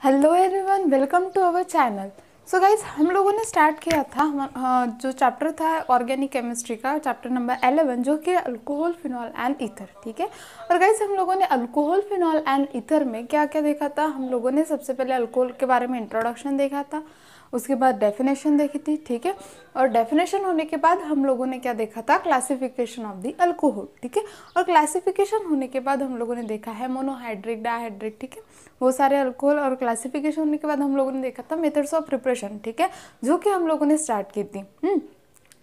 Hello everyone welcome to our channel so guys हम लोगों ने स्टार्ट किया था, हम जो चैप्टर था ऑर्गेनिक केमिस्ट्री का चैप्टर नंबर 11 जो कि अल्कोहल फिनॉल एंड इथर ठीक है? और गाइज़ हम लोगों ने अल्कोहल फिनॉल एंड इथर में क्या क्या देखा था? हम लोगों ने सबसे पहले अल्कोहल के बारे में इंट्रोडक्शन देखा था। उसके बाद डेफिनेशन देखी थी, ठीक है? और डेफिनेशन होने के बाद हम लोगों ने क्या देखा था? क्लासिफिकेशन ऑफ़ दी अल्कोहल ठीक है? और क्लासिफिकेशन होने के बाद हम लोगों ने देखा है मोनोहाइड्रिक डाइहाइड्रिक ठीक है? वो सारे अल्कोहल और क्लासिफिकेशन होने के बाद हम लोगों ने देखा था मेथड्स ऑफ़ प्रिपरेशन ठीक है? जो कि हम लोगों ने स्टार्ट की थी हम्म।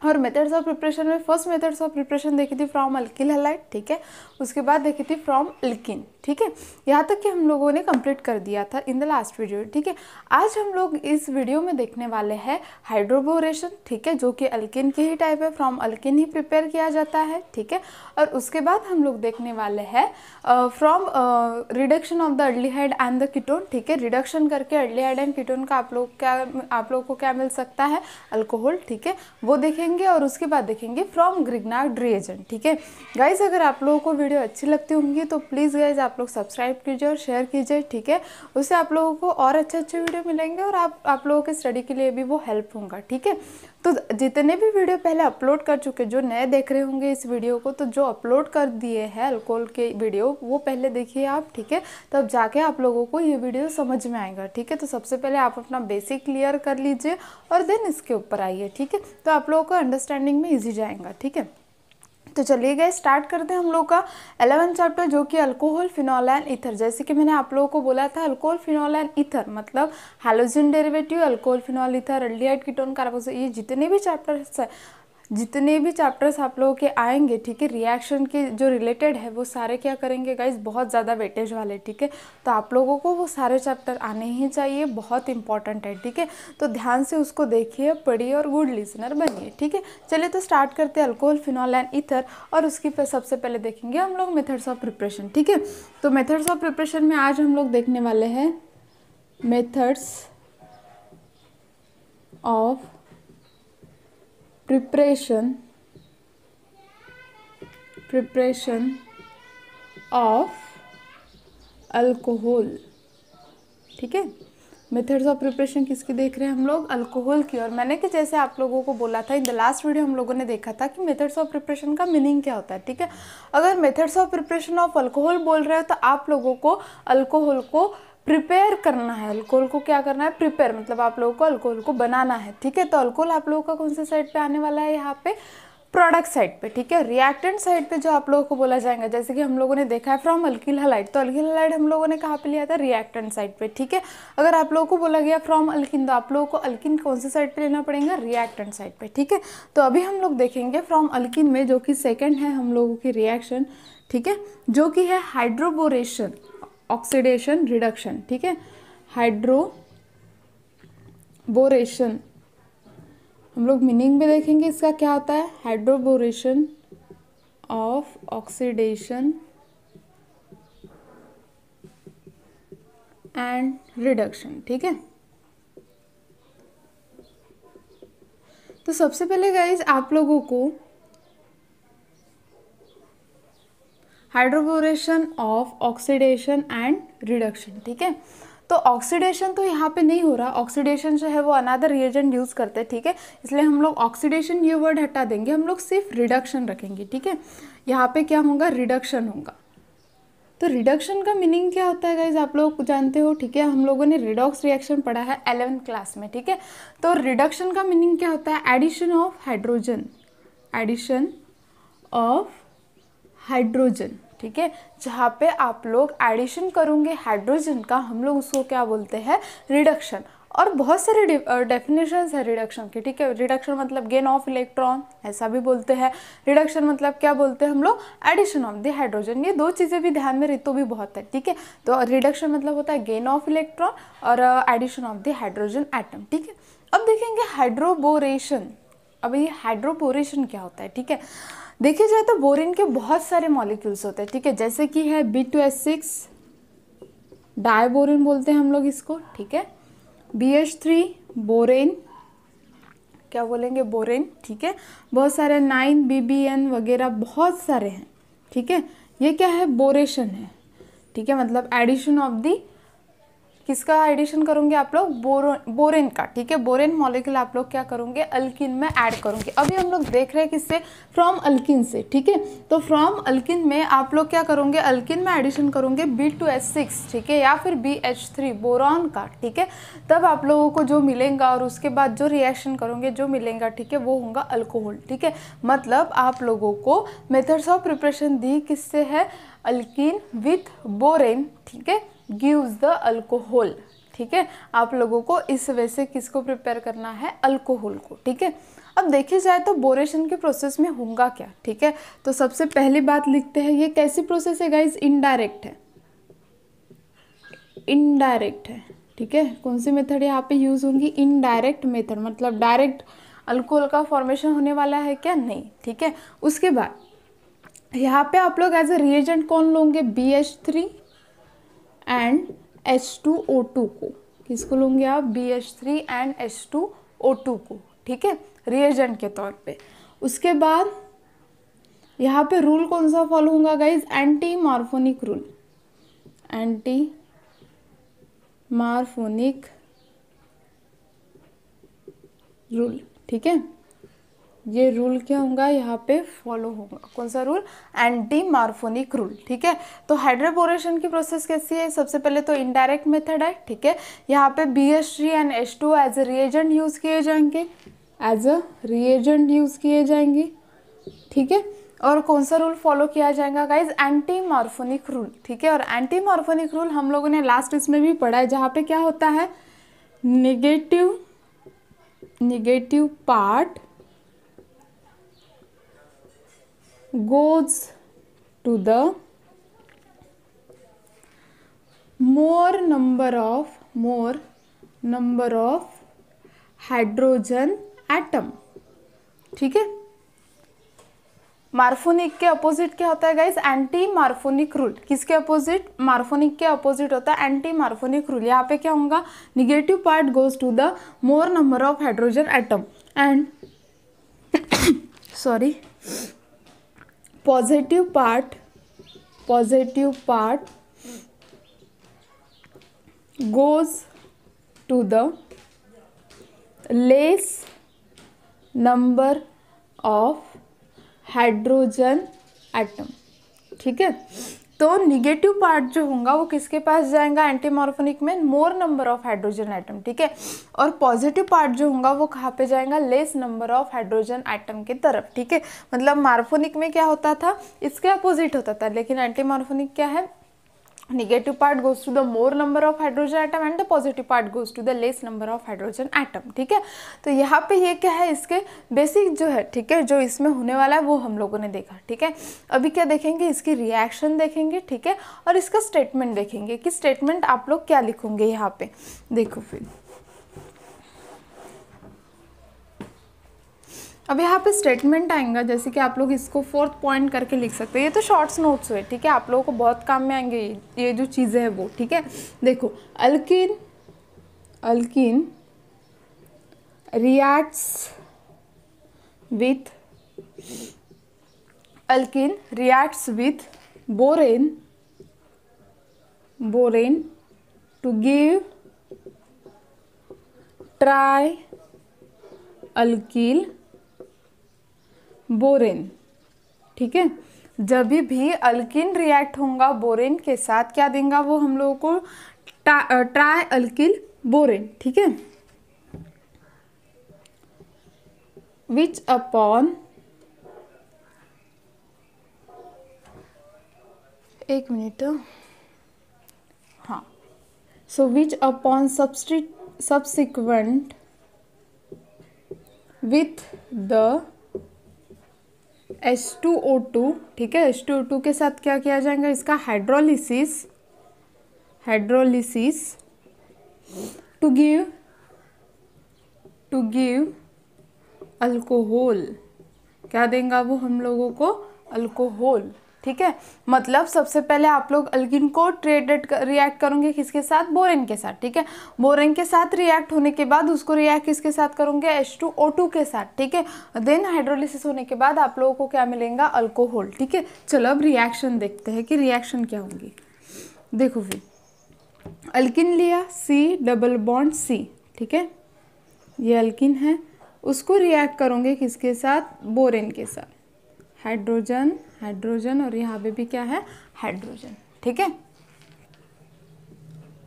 और मेथड्स ऑफ़ प्रिपरेशन में फ़र्स्ट मेथड्स ऑफ़ प्रिपरेशन देखी थी फ्रॉम अल्किल हेलाइट ठीक है? उसके बाद देखी थी फ्रॉम अल्किन ठीक है? यहाँ तक कि हम लोगों ने कंप्लीट कर दिया था इन द लास्ट वीडियो ठीक है? आज हम लोग इस वीडियो में देखने वाले हैं हाइड्रोबोरेशन ठीक है? जो कि अल्किन की ही टाइप है फ्रॉम अल्किन ही प्रिपेयर किया जाता है, ठीक है? और उसके बाद हम लोग देखने वाले हैं from reduction of the aldehyde and the ketone ठीक है? रिडक्शन करके अर्लीहाइड एंड कीटोन का आप लोग क्या, आप लोग को क्या मिल सकता है? अल्कोहल ठीक है? वो देखेंगे और उसके बाद देखेंगे फ्रॉम ग्रिग्नार्ड रिएजेंट ठीक है? गाइज़ अगर आप लोगों को वीडियो अच्छी लगती होंगी तो प्लीज़ गाइज़ आप लोग सब्सक्राइब कीजिए और शेयर कीजिए, ठीक है? उससे आप लोगों को और अच्छे अच्छे वीडियो मिलेंगे और आप आप लोगों के स्टडी के लिए भी वो हेल्प होगा, ठीक है? तो जितने भी वीडियो पहले अपलोड कर चुके जो नए देख रहे होंगे इस वीडियो को तो जो अपलोड कर दिए हैं अल्कोहल के वीडियो, वो पहले देखिए आप, ठीक है? तब जाके आप लोगों को ये वीडियो समझ में आएगा, ठीक है? तो सबसे पहले आप अपना बेसिक क्लियर कर लीजिए और देन इसके ऊपर आइए, ठीक है? तो आप लोगों को अंडरस्टैंडिंग में ईजी जाएगा, ठीक है? तो चलिए गए स्टार्ट करते हैं हम लोग का एलेवन चैप्टर जो कि अल्कोहल फिनॉल एंड इथर जैसे कि मैंने आप लोगों को बोला था अल्कोहल फिनॉल एंड इथर मतलब halogen derivative alcohol phenol ether aldehyde ketone carboxyl ये जितने भी चैप्टर्स है जितने भी चैप्टर्स आप लोगों के आएँगे, ठीक है? रिएक्शन के जो रिलेटेड है, वो सारे क्या करेंगे गाइज़ बहुत ज़्यादा वेटेज वाले, ठीक है? तो आप लोगों को वो सारे चैप्टर आने ही चाहिए, बहुत इंपॉर्टेंट है, ठीक है? तो ध्यान से उसको देखिए, पढ़िए और गुड लिसनर बनिए, ठीक है? चलिए तो स्टार्ट करते हैं अल्कोहल फिनॉल एंड ईथर और उसकी सबसे पहले देखेंगे हम लोग मेथड्स ऑफ़ प्रिपरेशन ठीक है? तो मेथड्स ऑफ़ प्रिपरेशन में आज हम लोग देखने वाले हैं methods of preparation preparation of alcohol ठीक है? मेथड्स ऑफ़ प्रिपरेशन किसकी देख रहे हैं हम लोग? अल्कोहल की। और मैंने कि जैसे आप लोगों को बोला था इन द लास्ट वीडियो हम लोगों ने देखा था कि मेथड्स ऑफ़ प्रिपरेशन का मीनिंग क्या होता है, ठीक है? अगर methods of preparation of alcohol बोल रहे हो तो आप लोगों को अल्कोहल को प्रिपेयर करना है, अल्कोहल को क्या करना है? प्रिपेयर मतलब आप लोगों को अल्कोहल को बनाना है, ठीक है? तो अल्कोहल आप लोगों का कौन से साइड पे आने वाला है? यहाँ पे प्रोडक्ट साइड पे, ठीक है? रिएक्टेंट साइड पे जो आप लोगों को बोला जाएगा, जैसे कि हम लोगों ने देखा है फ्रॉम अल्किल हलाइट तो अल्किल हलाइट हम लोगों ने कहाँ पे लिया था? रिएक्टेंट साइड पे, ठीक है? अगर आप लोगों को बोला गया फ्रॉम अल्किन तो आप लोगों को अल्किन कौन से साइड पे लेना पड़ेगा? रिएक्टेंट साइड पे, ठीक है? तो अभी हम लोग देखेंगे फ्रॉम अल्किन में जो कि सेकेंड है हम लोगों की रिएक्शन ठीक है? जो कि है हाइड्रोबोरेशन ऑक्सीडेशन रिडक्शन ठीक है? हाइड्रोबोरेशन हम लोग मीनिंग भी देखेंगे इसका क्या होता है? Hydroboration of oxidation and reduction ठीक है? तो सबसे पहले गाइज़ आप लोगों को hydroboration of oxidation and reduction, ठीक है? तो ऑक्सीडेशन तो यहाँ पे नहीं हो रहा। ऑक्सीडेशन जो है वो अनादर रिएजेंट यूज़ करते हैं, ठीक है? इसलिए हम लोग ऑक्सीडेशन ये वर्ड हटा देंगे। हम लोग सिर्फ़ रिडक्शन रखेंगे, ठीक है? यहाँ पे क्या होगा? रिडक्शन होगा। तो रिडक्शन का मीनिंग क्या होता है गाइज़ आप लोग जानते हो, ठीक है? हम लोगों ने रिडॉक्स रिएक्शन पढ़ा है एलेवेंथ क्लास में, ठीक है? तो रिडक्शन का मीनिंग क्या होता है? Addition of hydrogen addition of hydrogen ठीक है? जहाँ पे आप लोग एडिशन करोगे हाइड्रोजन का, हम लोग उसको क्या बोलते हैं? रिडक्शन और बहुत सारे डेफिनेशन है रिडक्शन के, ठीक है? रिडक्शन मतलब गेन ऑफ़ इलेक्ट्रॉन ऐसा भी बोलते हैं। रिडक्शन मतलब क्या बोलते हैं हम लोग? एडिशन ऑफ़ द हाइड्रोजन ये दो चीज़ें भी ध्यान में तो भी बहुत है, ठीक है? तो रिडक्शन मतलब होता है गेन ऑफ़ इलेक्ट्रॉन और addition of the hydrogen atom ठीक है? अब देखेंगे हाइड्रोबोरेशन अब ये हाइड्रोबोरेशन क्या होता है, ठीक है? देखिए जाए तो बोरिन के बहुत सारे मॉलिक्यूल्स होते हैं, ठीक है? जैसे कि है B two S six diborane बोलते हैं हम लोग इसको, ठीक है? बी एच थ्री बोरेन क्या बोलेंगे? बोरेन ठीक है? बहुत सारे नाइन बी बी एन वगैरह बहुत सारे हैं, ठीक है? ये क्या है? बोरेशन है, ठीक है? मतलब एडिशन ऑफ़ दी किसका एडिशन करोगे आप लोग? बोरो, बोरेन का, ठीक है? बोरेन मॉलिक्यूल आप लोग क्या करोगे? अल्किन में ऐड करोगे। अभी हम लोग देख रहे हैं किससे? फ्रॉम अल्किन से, ठीक है? तो फ्रॉम अल्किन में आप लोग क्या करोगे? अल्किन में एडिशन करोगे बी टू एस सिक्स ठीक है? या फिर बी एच थ्री बोरॉन का, ठीक है? तब आप लोगों को जो मिलेगा और उसके बाद जो रिएक्शन करोगे, जो मिलेगा, ठीक है? वो होगा अल्कोहल ठीक है? मतलब आप लोगों को मेथड्स ऑफ़ प्रिपरेशन दी किससे है? अल्किन विथ बोरेन ठीक है? गिव्स द अल्कोहल ठीक है? आप लोगों को इस वजह से किसको प्रिपेयर करना है? अल्कोहल को, ठीक है? अब देखी जाए तो बोरेशन के प्रोसेस में होगा क्या, ठीक है? तो सबसे पहली बात लिखते हैं, ये कैसी प्रोसेस है गाइज़ इनडायरेक्ट है। इनडायरेक्ट है, ठीक है? कौन सी मेथड यहाँ पे यूज़ होंगी? इनडायरेक्ट मेथड मतलब डायरेक्ट अल्कोहल का फॉर्मेशन होने वाला है क्या? नहीं, ठीक है? उसके बाद, यहाँ पे आप लोग एज ए रिएजेंट कौन लोगे? B H three and H two O two को। किसको लोगे आप? B H three and H two O two को। ठीक है? रिएजेंट के तौर पे। उसके बाद यहाँ पे रूल कौन सा फॉलो होगा guys anti Markovnikov rule anti Markovnikov rule ठीक है? ये रूल क्या होगा? यहाँ पे फॉलो होगा। कौन सा रूल एंटी मार्फोनिक रूल ठीक है? तो हाइड्रोपोरेशन की प्रोसेस कैसी है? सबसे पहले तो इनडायरेक्ट मेथड है, ठीक है? यहाँ पे B S three and H two as a reagent use किए जाएँगे। एज अ रिएजेंट यूज़ किए जाएँगे, ठीक है? और कौन सा रूल फॉलो किया जाएगा गाइज़ एंटी मार्फोनिक रूल ठीक है? और एंटी मार्फोनिक रूल हम लोगों ने लास्ट इसमें भी पढ़ा है, जहाँ पे क्या होता है? Negative negative part goes to the more number of, more number of hydrogen atom. ठीक है? मार्फोनिक के अपोजिट क्या होता है गाइस एंटी मार्फोनिक रूल किसके अपोजिट मार्फोनिक के अपोजिट होता है एंटी मार्फोनिक रूल यहाँ पे क्या होगा? Negative part goes to the more number of hydrogen atom and sorry positive part positive part goes to the less number of hydrogen atom ठीक है तो निगेटिव पार्ट जो होगा, वो किसके पास जाएगा? एंटीमॉर्फोनिक में more number of hydrogen atom ठीक है? और पॉजिटिव पार्ट जो होगा, वो कहाँ पे जाएगा? Less number of hydrogen atom की तरफ़, ठीक है? मतलब मार्फोनिक में क्या होता था? इसके अपोजिट होता था, लेकिन एंटीमॉर्फोनिक क्या है? Negative part goes to the more number of hydrogen atom and the positive part goes to the less number of hydrogen atom, ठीक है? तो यहाँ पे ये क्या है इसके? बेसिक जो है, ठीक है? जो इसमें होने वाला है, वो हम लोगों ने देखा, ठीक है? अभी क्या देखेंगे? इसकी रिएक्शन देखेंगे, ठीक है? और इसका स्टेटमेंट देखेंगे कि स्टेटमेंट आप लोग क्या लिखोगे यहाँ पे? देखो फिर। अब यहाँ पे स्टेटमेंट आएगा, जैसे कि आप लोग इसको फोर्थ पॉइंट करके लिख सकते हैं। ये तो शॉर्ट्स नोट्स हुए, ठीक है? आप लोगों को बहुत काम में आएँगे, ये जो चीज़ें हैं वो, ठीक है? देखो alkene alkene reacts with alkene reacts with borane borane to give trialkyl borane. ठीक है? जब भी अल्किन रिएक्ट होगा बोरेन के साथ, क्या देगा वो हम लोगों को? Trialkyl borane. ठीक है? विच अपॉन एक मिनट। हाँ। सो विच अपॉन सबस्टिट सब्सिक्वेंट विथ द H2O2 ठीक है? H2O2 के साथ क्या किया जाएगा? इसका hydrolysis hydrolysis to give to give alcohol क्या देंगे वो हम लोगों को? अल्कोहल ठीक है? मतलब सबसे पहले आप लोग अल्किन को ट्रेडेड कर, रिएक्ट करोगे किसके साथ? बोरेन के साथ ठीक है? बोरेन के साथ रिएक्ट होने के बाद उसको रिएक्ट किसके साथ करोगे? एच टू ओ टू के साथ ठीक है? देन हाइड्रोलिसिस होने के बाद आप लोगों को क्या मिलेगा? अल्कोहल ठीक है? चलो अब रिएक्शन देखते हैं कि रिएक्शन क्या होंगी। देखो फिर। अल्किन लिया सी डबल बॉन्ड सी ठीक है? ये अल्किन है। उसको रिएक्ट करोगे किसके साथ? बोरेन के साथ। हाइड्रोजन हाइड्रोजन और यहाँ पे भी क्या है? हाइड्रोजन। ठीक है?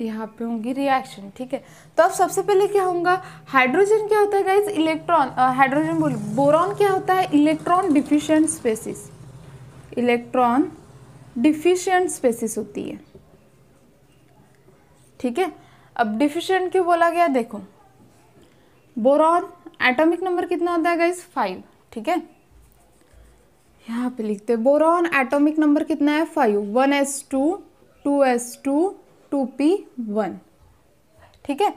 यहाँ पे होंगी रिएक्शन ठीक है? तो अब सबसे पहले क्या होगा? हाइड्रोजन क्या होता है गाइज़ इलेक्ट्रॉन हाइड्रोजन बोल, बोरॉन क्या होता है? Electron deficient species. Electron deficient species होती है। ठीक है? अब डिफिशियंट क्यों बोला गया? देखो। बोरॉन, एटॉमिक नंबर कितना होता है गाइज़ फाइव ठीक है? यहाँ पे लिखते हैं, बोरॉन एटॉमिक नंबर कितना है? Five. One S two two S two two P one. ठीक है?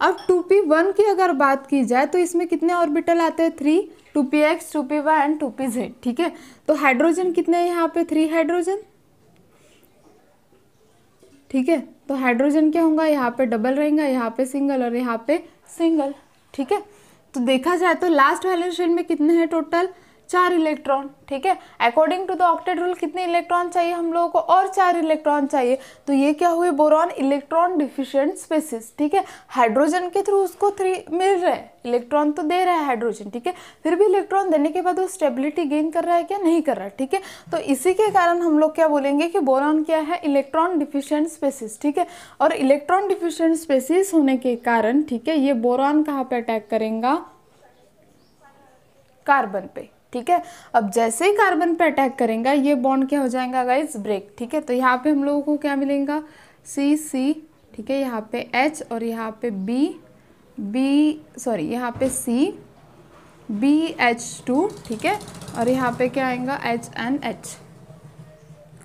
अब टू पी वन की अगर बात की जाए तो इसमें कितने ऑर्बिटल आते हैं? Three. Two P X, two P Y, and two P Z. ठीक है? तो हाइड्रोजन कितने हैं यहाँ पे? Three hydrogen. ठीक है? तो हाइड्रोजन क्या होगा? यहाँ पे डबल रहेगा, यहाँ पे सिंगल, और यहाँ पे सिंगल। ठीक है? तो देखा जाए तो लास्ट वैलेंशन में कितने हैं टोटल? चार इलेक्ट्रॉन, ठीक है? According to the octet rule कितने इलेक्ट्रॉन चाहिए हम लोगों को? और चार इलेक्ट्रॉन चाहिए। तो ये क्या हुए? बोरॉन इलेक्ट्रॉन डिफिशियंट स्पेसिस, ठीक है? हाइड्रोजन के थ्रू उसको थ्री मिल रहा है। इलेक्ट्रॉन तो दे रहा है हाइड्रोजन, ठीक है? फिर भी इलेक्ट्रॉन देने के बाद वो स्टेबिलिटी गेन कर रहा है क्या? नहीं कर रहा, ठीक है? तो इसी के कारण हम लोग क्या बोलेंगे कि बोरॉन क्या है? इलेक्ट्रॉन डिफिशियंट स्पेसिस, ठीक है? और इलेक्ट्रॉन डिफिशियंट स्पेसिस होने के कारण, ठीक है, ये बोरॉन कहाँ पर अटैक करेगा? कार्बन पे। ठीक है? अब जैसे ही कार्बन पे अटैक करेंगे, ये बॉन्ड क्या हो जाएगा गाइज़ ब्रेक ठीक है? तो यहाँ पे हम लोगों को क्या मिलेगा? सी सी ठीक है? यहाँ पे एच और यहाँ पे बी बी सॉरी यहाँ पे सी बी एच टू ठीक है? और यहाँ पे क्या आएगा? एच एन एच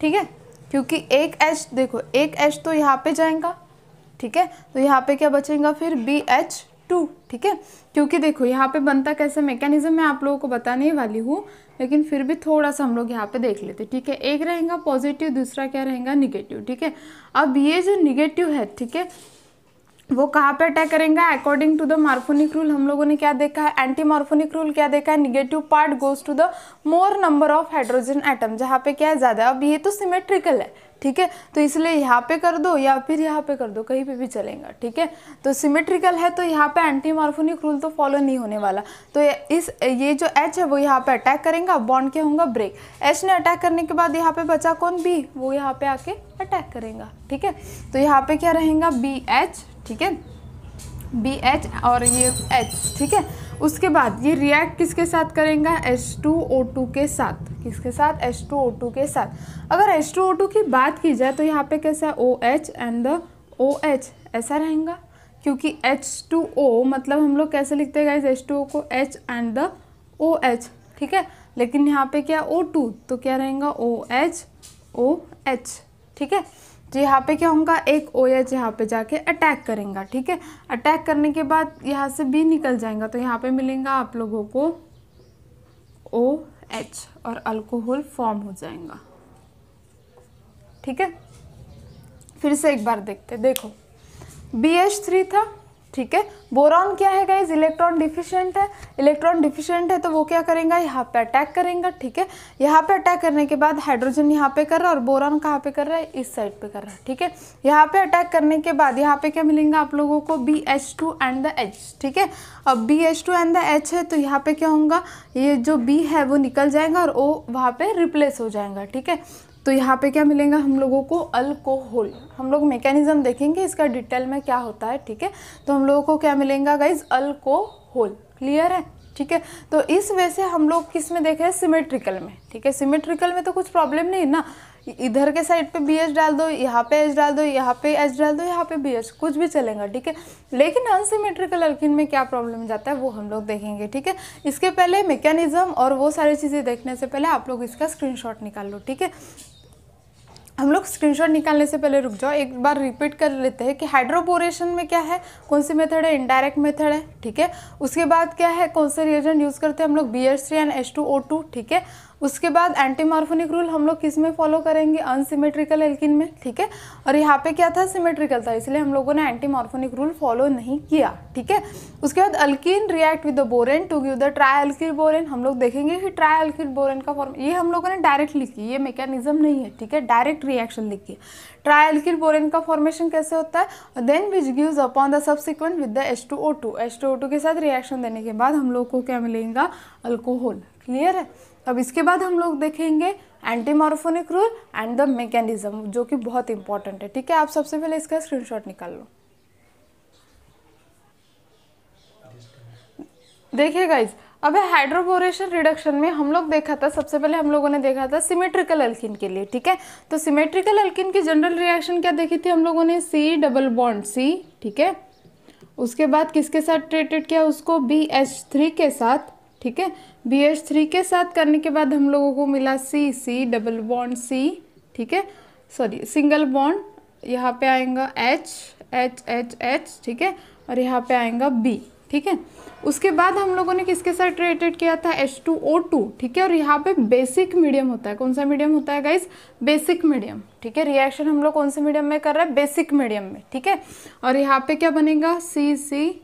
ठीक है? क्योंकि एक एच देखो, एक एच तो यहाँ पे जाएगा, ठीक है? तो यहाँ पे क्या बचेगा फिर? बी एच टू, ठीक है? क्योंकि देखो, यहाँ पे बनता कैसे मैकेनिज्म मैं आप लोगों को बताने वाली हूँ, लेकिन फिर भी थोड़ा सा हम लोग यहाँ पे देख लेते, ठीक है? एक रहेगा पॉजिटिव दूसरा क्या रहेगा निगेटिव ठीक है? अब ये जो निगेटिव है, ठीक है वो कहाँ पे अटैक करेंगे? According to the Markovnikov rule हम लोगों ने क्या देखा है? एंटी मार्फोनिक रूल क्या देखा है? Negative part goes to the more number of hydrogen atom जहाँ पे क्या है? ज़्यादा। अब ये तो सिमेट्रिकल है, ठीक है? तो इसलिए यहाँ पे कर दो या फिर यहाँ पे कर दो, कहीं पे भी चलेगा, ठीक है? तो सिमेट्रिकल है तो यहाँ पे एंटी मार्फोनिक रूल तो फॉलो नहीं होने वाला। तो इस, ये जो एच है वो यहाँ पे अटैक करेगा बॉन्ड क्या होगा? ब्रेक एच ने अटैक करने के बाद यहाँ पे बचा कौन? बी वो यहाँ पे आके अटैक करेगा, ठीक है? तो यहाँ पे क्या रहेगा? बी एच ठीक है? बी एच और ये एच ठीक है? उसके बाद ये रिएक्ट किसके साथ करेंगे? एच टू ओ टू के साथ। किसके साथ? एच टू ओ टू के साथ। अगर एच टू ओ टू की बात की जाए तो यहाँ पे कैसा है? O H and the O H ऐसा रहेगा। क्योंकि एच टू ओ मतलब हम लोग कैसे लिखते हैं टू ओ को H and the O H ठीक है? लेकिन यहाँ पे क्या? ओ टू तो क्या रहेगा? ओ एच ओ एच ठीक है? तो यहाँ पे क्या होगा, एक ओ एच यहाँ पे जाके अटैक करेंगे, ठीक है? अटैक करने के बाद यहाँ से बी निकल जाएगा तो यहाँ पे मिलेगा आप लोगों को ओ एच और अल्कोहल फॉर्म हो जाएगा, ठीक है? फिर से एक बार देखते, देखो बी एच थ्री था ठीक है? बोरॉन क्या है गाइज़ इलेक्ट्रॉन डिफिशियंट है। इलेक्ट्रॉन डिफिशियंट है तो वो क्या करेंगे? यहाँ पे अटैक करेंगे, ठीक है? यहाँ पे अटैक करने के बाद हाइड्रोजन यहाँ पे कर रहा है और बोरॉन कहाँ पे कर रहा है? इस साइड पे कर रहा है, ठीक है? यहाँ पे अटैक करने के बाद यहाँ पे क्या मिलेंगे आप लोगों को? B H two and the H ठीक है? अब B H two and the H है तो यहाँ पे क्या होगा? ये जो बी है वो निकल जाएगा और ओ वहाँ पे रिप्लेस हो जाएगा, ठीक है? तो यहाँ पे क्या मिलेगा हम लोगों को? अल्कोहल। हम लोग मैकेनिज्म देखेंगे इसका डिटेल में क्या होता है, ठीक है? तो हम लोगों को क्या मिलेगा गाइज़ अल्कोहल। क्लियर है? ठीक है? तो इस वजह से हम लोग किसमें देख रहे हैं? सिमेट्रिकल में। ठीक है? सिमेट्रिकल में तो कुछ प्रॉब्लम नहीं, ना? इधर के साइड पे बी एच डाल दो, यहाँ पे एच डाल दो, यहाँ पे एच डाल दो, यहाँ पे बी एच कुछ भी चलेगा, ठीक है? लेकिन अनसिमेट्रिकल अल्किन में क्या प्रॉब्लम जाता है, वो हम लोग देखेंगे, ठीक है? इसके पहले मैकेनिज्म और वो सारी चीज़ें देखने से पहले आप लोग इसका स्क्रीनशॉट निकाल लो, ठीक है? हम लोग स्क्रीनशॉट निकालने से पहले रुक जाओ, एक बार रिपीट कर लेते हैं कि हाइड्रोपोरेशन में क्या है, कौन सी मेथड है इनडायरेक्ट मेथड है, ठीक है? उसके बाद क्या है, कौन से रिएजेंट यूज़ करते हैं हम लोग? B S three and S two O two ठीक है? उसके बाद एंटी मार्फोनिक रूल हम लोग किसमें फॉलो करेंगे? अनसिमेट्रिकल एल्किन में, ठीक है? और यहाँ पे क्या था? सिमेट्रिकल था, इसलिए हम लोगों ने एंटी मार्फोनिक रूल फॉलो नहीं किया, ठीक है? उसके बाद alkyne react with the borane to give the trialkyl borane हम लोग देखेंगे कि ट्राई अल्किल बोरेन का फॉर्म ये हम लोगों ने डायरेक्ट लिखी, ये मैकेनिज्म नहीं है, ठीक है? डायरेक्ट रिएक्शन लिखी। ट्राई अल्किल बोरेन का फॉर्मेशन कैसे होता है? Then which gives upon the subsequent with the H two O two H two O two के साथ रिएक्शन देने के बाद हम लोग को क्या मिलेगा? अल्कोहल क्लियर है? अब इसके बाद हम लोग देखेंगे anti Markovnikov rule and the mechanism जो कि बहुत इंपॉर्टेंट है। ठीक है? आप सबसे पहले इसका स्क्रीनशॉट निकाल लो। देखिए गाइज़ अब हाइड्रोबोरेशन रिडक्शन में हम लोग देखा था, सबसे पहले हम लोगों ने देखा था सिमेट्रिकल अल्किन के लिए, ठीक है? तो सिमेट्रिकल अल्किन की जनरल रिएक्शन क्या देखी थी हम लोगों ने? सी डबल बॉन्ड सी ठीक है? उसके बाद किसके साथ ट्रेटेड किया? उसको बी एच थ्री के साथ। ठीक है? बी एच थ्री के साथ करने के बाद हम लोगों को मिला सी सी डबल बॉन्ड सी ठीक है? सॉरी सिंगल बॉन्ड यहाँ पे आएगा एच एच एच एच ठीक है? और यहाँ पे आएगा बी ठीक है? उसके बाद हम लोगों ने किसके साथ रिलेटेड किया था? एच टू ओ टू ठीक है? और यहाँ पे बेसिक मीडियम होता है। कौन सा मीडियम होता है गाइज़ बेसिक मीडियम ठीक है? रिएक्शन हम लोग कौन से मीडियम में कर रहे हैं? बेसिक मीडियम में, ठीक है? और यहाँ पे क्या बनेगा? सी सी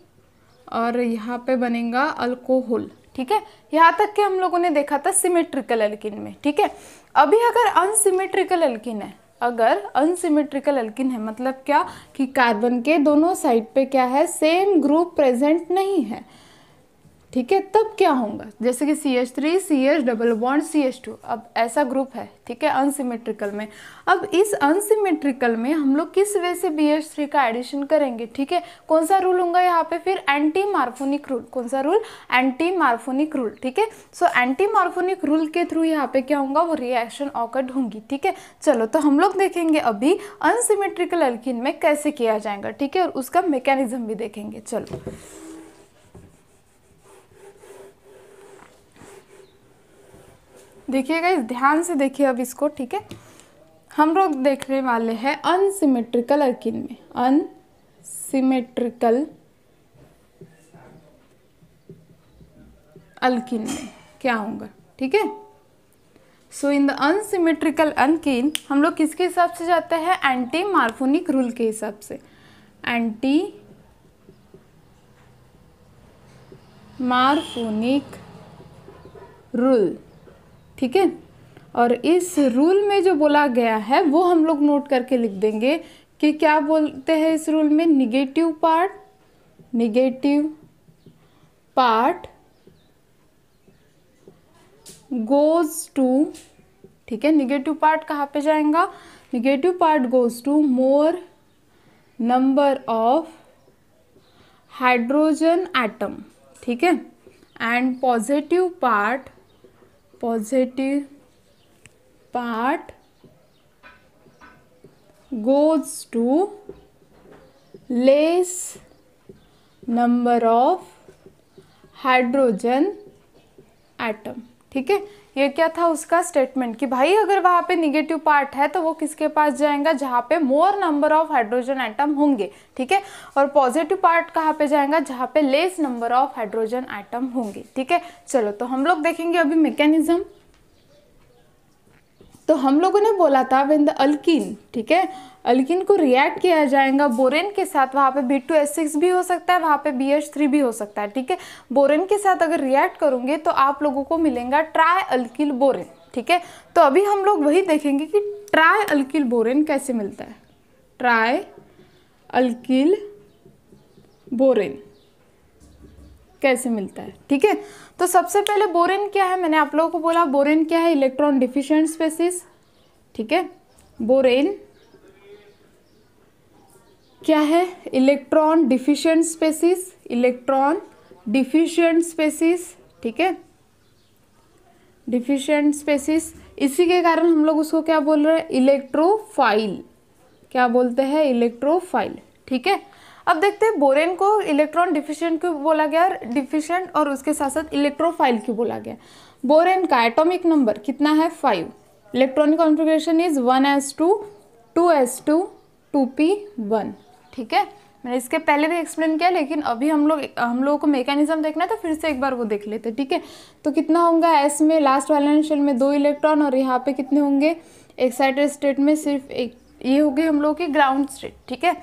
और यहाँ पे बनेगा अल्कोहल ठीक है? यहाँ तक के हम लोगों ने देखा था सिमेट्रिकल एल्किन में, ठीक है? अभी अगर अनसिमेट्रिकल एल्किन है, अगर अनसिमेट्रिकल एल्किन है मतलब क्या? कि कार्बन के दोनों साइड पे क्या है? सेम ग्रुप प्रेजेंट नहीं है। ठीक है, तब क्या होगा? जैसे कि C H three C H double one C H two अब ऐसा ग्रुप है, ठीक है अनसिमेट्रिकल में। अब इस अनसिमेट्रिकल में हम लोग किस वे से बी एच थ्री का एडिशन करेंगे, ठीक है? कौन सा रूल होगा यहाँ पे? फिर एंटी मार्फोनिक रूल कौन सा रूल एंटी मार्फोनिक रूल ठीक है? सो एंटी मार्फोनिक रूल के थ्रू यहाँ पे क्या होगा? वो रिएक्शन ऑकर्ड होंगी, ठीक है? चलो तो हम लोग देखेंगे अभी अनसिमेट्रिकल एल्किन में कैसे किया जाएगा, ठीक है? और उसका मैकेनिज्म भी देखेंगे। चलो। देखिएगा इस ध्यान से देखिए अब इसको, ठीक है? हम लोग देखने वाले हैं अनसिमेट्रिकल अर्किन में। अनसिमेट्रिकल अल्किन में क्या होगा, ठीक है? सो इन द अनसिमेट्रिकल अनकिन हम लोग किसके हिसाब से जाते हैं? एंटी मार्फोनिक रूल के हिसाब से। एंटी मार्फोनिक रूल ठीक है? और इस रूल में जो बोला गया है, वो हम लोग नोट करके लिख देंगे कि क्या बोलते हैं इस रूल में? Negative part negative part goes to ठीक है? निगेटिव पार्ट कहाँ पे जाएगा? Negative part goes to more number of hydrogen atom ठीक है? And positive part positive part goes to less number of hydrogen atom ठीक है ये क्या था उसका स्टेटमेंट कि भाई अगर वहाँ पे निगेटिव पार्ट है तो वो किसके पास जाएगा? जहाँ पे more number of hydrogen atom होंगे, ठीक है? और पॉजिटिव पार्ट कहाँ पे जाएगा? जहाँ पे less number of hydrogen atom होंगे, ठीक है? चलो तो हम लोग देखेंगे अभी मैकेनिज्म तो हम लोगों ने बोला था वेन द अल्किन ठीक है? अल्किन को रिएक्ट किया जाएगा। बोरेन के साथ वहाँ पे बी टू एस सिक्स भी हो सकता है, वहाँ पे बी एच थ्री भी हो सकता है, ठीक है? बोरेन के साथ अगर रिएक्ट करोगे तो आप लोगों को मिलेगा ट्राई अल्किल बोरेन ठीक है? तो अभी हम लोग वही देखेंगे कि ट्राई अल्किल बोरेन कैसे मिलता है। ट्राई अल्किल बोरेन कैसे मिलता है, ठीक है? तो सबसे पहले बोरेन क्या है? मैंने आप लोगों को बोला बोरेन क्या है? इलेक्ट्रॉन डिफिशियंट स्पेसिस ठीक है? बोरेन क्या है? Electron deficient species, electron deficient species, ठीक है? Deficient species. इसी के कारण हम लोग उसको क्या बोल रहे हैं? इलेक्ट्रोफाइल। क्या बोलते हैं? इलेक्ट्रोफाइल, ठीक है? अब देखते हैं, बोरेन को इलेक्ट्रॉन डिफिशियंट क्यों बोला गया और डिफिशियंट और उसके साथ साथ इलेक्ट्रोफाइल क्यों बोला गया? बोरेन का एटॉमिक नंबर कितना है? Five. Electronic configuration is one s two two s two two p one. ठीक है? मैंने इसके पहले भी एक्सप्लेन किया, लेकिन अभी हम लोग, हम लोगों को मैकेनिज्म देखना है तो फिर से एक बार वो देख लेते, ठीक है? तो कितना होगा एस में? लास्ट वैलेंस शेल में दो इलेक्ट्रॉन और यहाँ पे कितने होंगे? एक्साइटेड स्टेट में सिर्फ़ एक, ये हो गए हम लोग के ग्राउंड स्टेट ठीक है?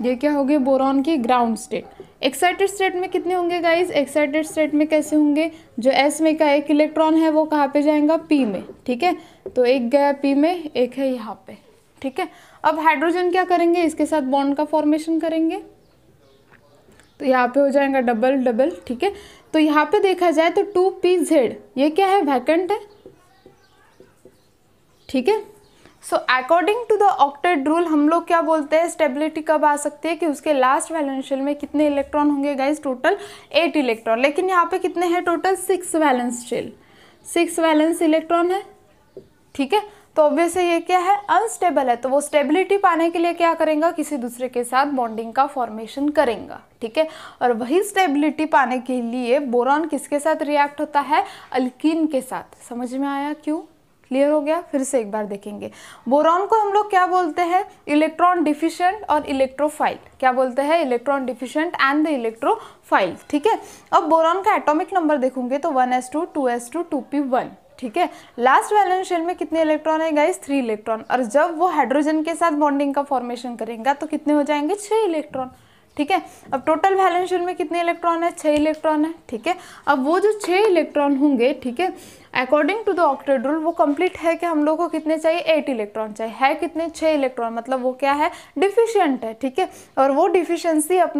ये क्या हो गए? बोरॉन की ग्राउंड स्टेट एक्साइटेड स्टेट में कितने होंगे गाइज़ एक्साइटेड स्टेट में कैसे होंगे? जो एस में का एक इलेक्ट्रॉन है, वो कहाँ पे जाएगा? पी में, ठीक है? तो एक गया पी में, एक है यहाँ पे, ठीक है? अब हाइड्रोजन क्या करेंगे? इसके साथ बॉन्ड का फॉर्मेशन करेंगे। तो यहाँ पे हो जाएगा डबल डबल ठीक है? तो यहाँ पे देखा जाए तो टू पी जेड ये क्या है? वैकेंट है। ठीक है? So according to the octet rule हम लोग क्या बोलते हैं? स्टेबिलिटी कब आ सकती है कि उसके लास्ट वैलेंशियल में कितने इलेक्ट्रॉन होंगे गाइज़ टोटल एट इलेक्ट्रॉन लेकिन यहाँ पे कितने हैं? Total six valence shell six valence electron है। ठीक है? तो ऑब्वियसली ये क्या है? अनस्टेबल है। तो वो स्टेबिलिटी पाने के लिए क्या करेगा? किसी दूसरे के साथ बॉन्डिंग का फॉर्मेशन करेगा। ठीक है? और वही स्टेबिलिटी पाने के लिए बोरॉन किसके साथ रिएक्ट होता है? अल्किन के साथ। समझ में आया क्यों? क्लियर हो गया? फिर से एक बार देखेंगे। बोरॉन को हम लोग क्या बोलते हैं? इलेक्ट्रॉन डिफिशियंट और इलेक्ट्रोफाइल क्या बोलते हैं? Electron deficient and the electrophile ठीक है? अब बोरॉन का एटॉमिक नंबर देखोगे तो one s two two s two two p one ठीक है? लास्ट वैलेंस शेल में कितने इलेक्ट्रॉन है गाइस थ्री इलेक्ट्रॉन और जब वो हाइड्रोजन के साथ बॉन्डिंग का फॉर्मेशन करेगा तो कितने हो जाएँगे? छह इलेक्ट्रॉन ठीक है? अब टोटल वैलेंस शेल में कितने इलेक्ट्रॉन है? छः इलेक्ट्रॉन है, ठीक है? अब वो जो छः इलेक्ट्रॉन होंगे, ठीक है? According to the octet rule वो कंप्लीट है कि हम लोग को कितने चाहिए? एट इलेक्ट्रॉन चाहिए। है कितने? छः इलेक्ट्रॉन मतलब वो क्या है? डिफिशियंट है, ठीक है? और वो डिफिशियंसी अप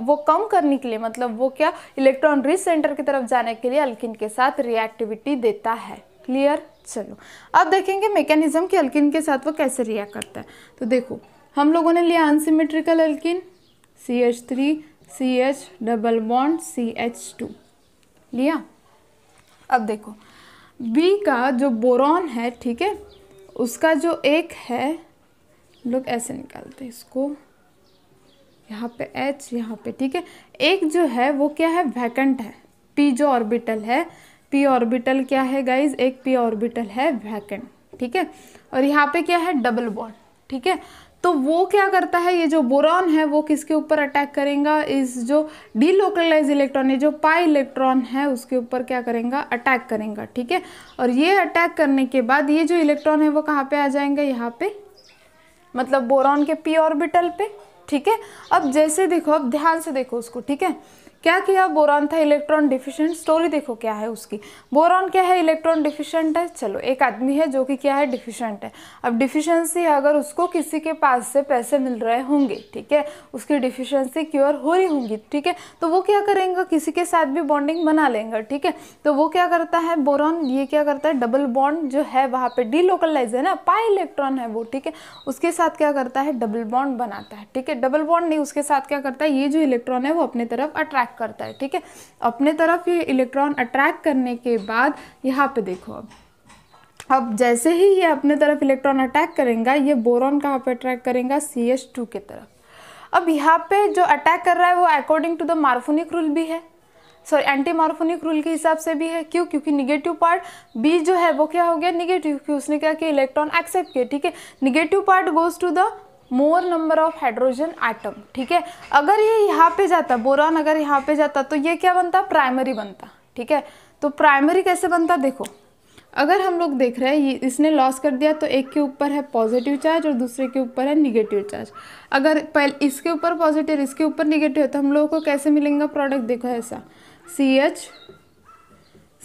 वो कम करने के लिए मतलब वो क्या? इलेक्ट्रॉन रिच सेंटर की तरफ़ जाने के लिए अल्किन के साथ रिएक्टिविटी देता है। क्लियर चलो। अब देखेंगे मैकेनिज्म कि अल्किन के साथ वो कैसे रिएक्ट करता है। तो देखो, हम लोगों ने लिया unsymmetrical alkene C H three C H double bond C H two लिया? अब देखो। बी का जो बोरॉन है, ठीक है? उसका जो एक है, लोग ऐसे निकालते हैं इसको। यहाँ पे एच यहाँ पे, ठीक है? एक जो है, वो क्या है? वैकेंट है। पी जो ऑर्बिटल है पी ऑर्बिटल क्या है गाइज़ एक पी ऑर्बिटल है वैकेंट ठीक है? और यहाँ पे क्या है? डबल बॉन्ड ठीक है? तो वो क्या करता है? ये जो बोरॉन है, वो किसके ऊपर अटैक करेगा? इस जो डीलोकलाइज इलेक्ट्रॉन है जो पाई इलेक्ट्रॉन है, उसके ऊपर क्या करेगा? अटैक करेगा, ठीक है? और ये अटैक करने के बाद ये जो इलेक्ट्रॉन है, वो कहाँ पे आ जाएँगे? यहाँ पे मतलब बोरॉन के पी ऑर्बिटल पे, ठीक है? अब जैसे देखो, अब ध्यान से देखो उसको, ठीक है? क्या किया? बोरॉन था इलेक्ट्रॉन डिफिशिएंट। स्टोरी देखो क्या है उसकी। बोरॉन क्या है? इलेक्ट्रॉन डिफिशिएंट है। चलो, एक आदमी है जो कि क्या है? डिफिशिएंट है। अब डिफिशियंसी अगर उसको किसी के पास से पैसे मिल रहे होंगे, ठीक है? उसकी डिफिशियंसी क्योर हो रही होंगी, ठीक है? तो वो क्या करेंगे? किसी के साथ भी बॉन्डिंग बना लेंगे, ठीक है? तो वो क्या करता है? बोरॉन ये क्या करता है? डबल बॉन्ड जो है, वहाँ पर डीलोकलाइज है ना? पाई इलेक्ट्रॉन है वो, ठीक है? उसके साथ क्या करता है? डबल बॉन्ड बनाता है, ठीक है? डबल बॉन्ड नहीं, उसके साथ क्या करता है? ये जो इलेक्ट्रॉन है, वो अपने तरफ़ अट्रैक्ट अट्रैक्ट करता है, ठीक है? अपने तरफ़ ये इलेक्ट्रॉन अट्रैक्ट करने के बाद यहाँ पे देखो अब। अब जैसे ही ये अपने तरफ़ इलेक्ट्रॉन अटैक करेगा, ये बोरॉन कहाँ पे अट्रैक्ट करेगा? सी एच टू के तरफ़। अब यहाँ पे जो अटैक कर रहा है वो according to the Markovnikov rule भी है। सॉरी एंटी मार्फोनिक रूल के हिसाब से भी है। क्यों? क्योंकि निगेटिव पार्ट बी जो है, वो क्या हो गया? निगेटिव क्योंकि उसने क्या किया? इलेक्ट्रॉन एक्सेप्ट किया, ठीक है? Negative part goes to the more number of hydrogen atom, ठीक है? अगर ये यहाँ पे जाता, बोरान अगर यहाँ पे जाता तो ये क्या बनता? प्राइमरी बनता, ठीक है? तो प्राइमरी कैसे बनता देखो। अगर हम लोग देख रहे हैं इसने लॉस कर दिया तो एक के ऊपर है पॉजिटिव चार्ज और दूसरे के ऊपर है निगेटिव चार्ज। अगर पहले इसके ऊपर पॉजिटिव, इसके ऊपर निगेटिव है तो हम लोगों को कैसे मिलेंगे प्रोडक्ट? देखो ऐसा। C H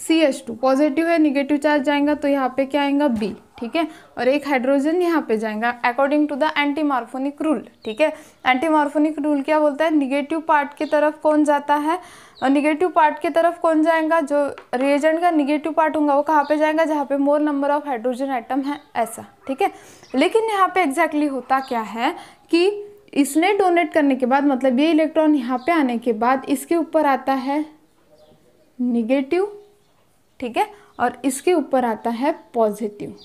C H two positive है निगेटिव चार्ज जाएगा तो यहाँ पे क्या आएगा? बी ठीक है? और एक हाइड्रोजन यहाँ पे जाएगा according to the anti Markovnikov rule ठीक है? एंटी मार्फोनिक रूल क्या बोलता है? निगेटिव पार्ट की तरफ़ कौन जाता है? और निगेटिव पार्ट की तरफ़ कौन जाएगा? जो रिएजेंट का निगेटिव पार्ट होगा, वो कहाँ पे जाएगा? जहाँ पे more number of hydrogen atom है, ऐसा, ठीक है? लेकिन यहाँ पे एग्जैक्टली exactly होता क्या है कि इसने डोनेट करने के बाद मतलब ये इलेक्ट्रॉन यहाँ पे आने के बाद, इसके ऊपर आता है निगेटिव ठीक है? और इसके ऊपर आता है पॉजिटिव